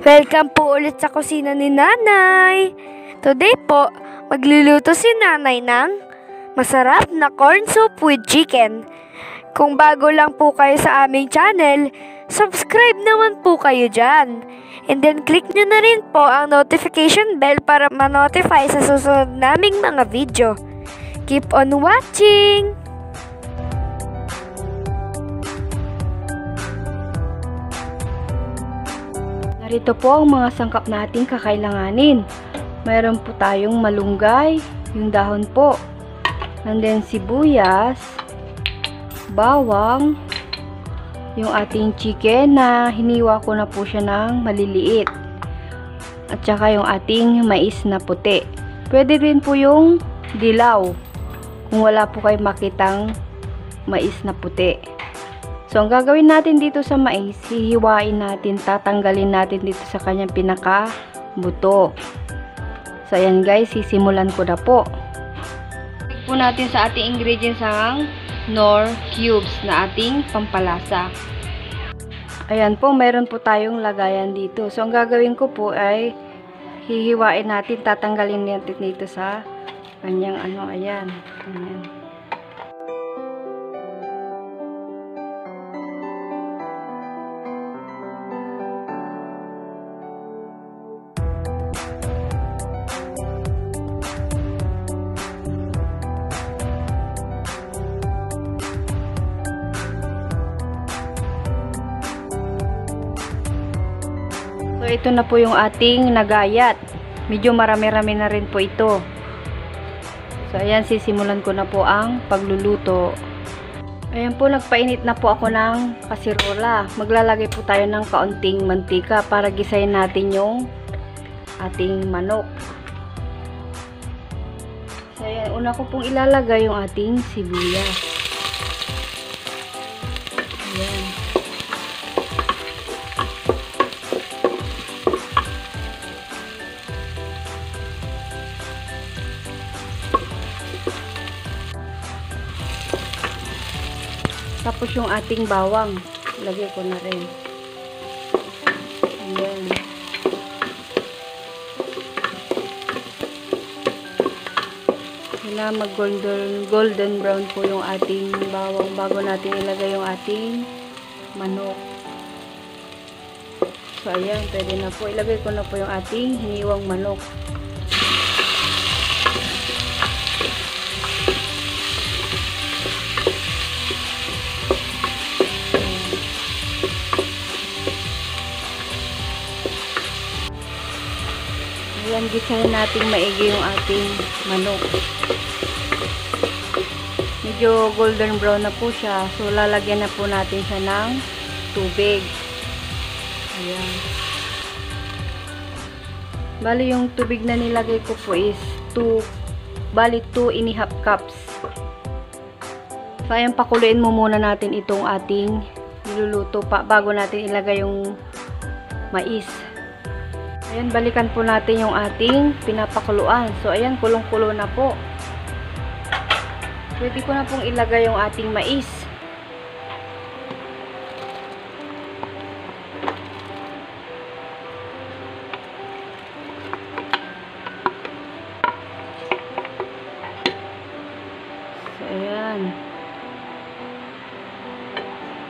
Welcome po ulit sa kusina ni Nanay. Today po, magluluto si Nanay ng masarap na corn soup with chicken. Kung bago lang po kayo sa aming channel, subscribe naman po kayo dyan. And then click nyo na rin po ang notification bell para ma-notify sa susunod naming mga video. Keep on watching! Narito po ang mga sangkap nating kakailanganin. Mayroon po tayong malunggay, yung dahon po. And then sibuyas, bawang, yung ating chicken na hiniwa ko na po siya ng maliliit. At saka yung ating mais na puti. Pwede rin po yung dilaw kung wala po kayo makitang mais na puti. So, ang gagawin natin dito sa mais, hihiwain natin, tatanggalin natin dito sa kanyang pinaka buto. So, ayan guys, sisimulan ko na po. Check po natin sa ating ingredients ang Nor cubes na ating pampalasa. Ayan po, meron po tayong lagayan dito. So, ang gagawin ko po ay hihiwain natin, tatanggalin natin dito sa kanyang ano, ayan. Ayan. Ito na po yung ating nagayat. Medyo marami-rami na rin po ito. So, ayan, sisimulan ko na po ang pagluluto. Ayan po, nagpainit na po ako ng kasirola. Maglalagay po tayo ng kaunting mantika para gisayin natin yung ating manok. So, ayan, una ko pong ilalagay yung ating sibuyas. Ayan. Tapos yung ating bawang, lagay ko na rin. Ayan. Kailangan mag golden, golden brown po yung ating bawang bago natin ilagay yung ating manok. So, ayan, pwede na po. Ilagay ko na po yung ating hiniwang manok. Ayan, gisahin natin maigi yung ating manok. Medyo golden brown na po siya. So, lalagyan na po natin siya ng tubig. Ayan. Bali, yung tubig na nilagay ko po is 2, bali 2 and half cups. So, ayan, pakuluin mo muna natin itong ating niluluto pa bago natin ilagay yung mais. Ayan, balikan po natin yung ating pinapakuluan. So, ayan, kulong-kulo na po. Pwede ko na pong ilagay yung ating mais. So, ayan.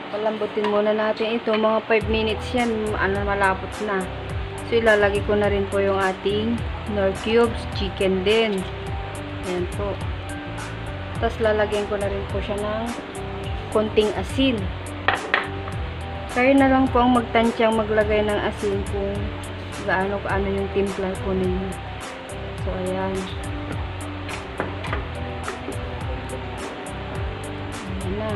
Palambutin muna natin ito. Mga 5 minutes yan. Ano, malapot na. So, ilalagay ko na rin po yung ating nor cubes, chicken din. Ayan po. Tapos, lalagyan ko na rin po siya ng konting asin. Kayo na lang po ang magtansyang maglagay ng asin kung gaano kaano yung timpla po ninyo. So, ayan. Ayan na.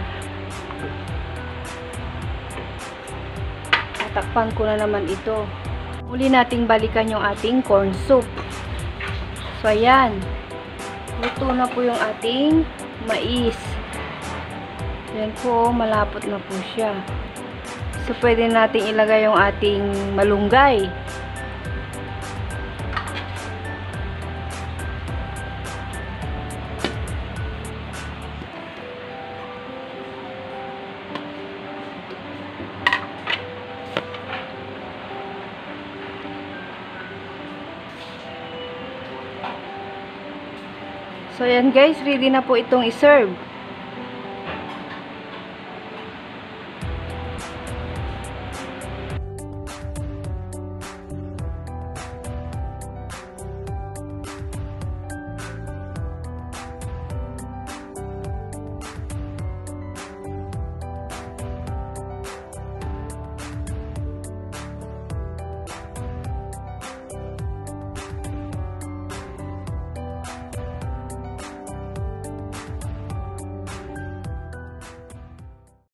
Tatakpan ko na naman ito. Uli nating balikan yung ating corn soup. So, ayan. Luto na po yung ating mais. Ayan po, malapot na po siya. So, pwede natin ilagay yung ating malunggay. So, yan guys, ready na po itong iserve.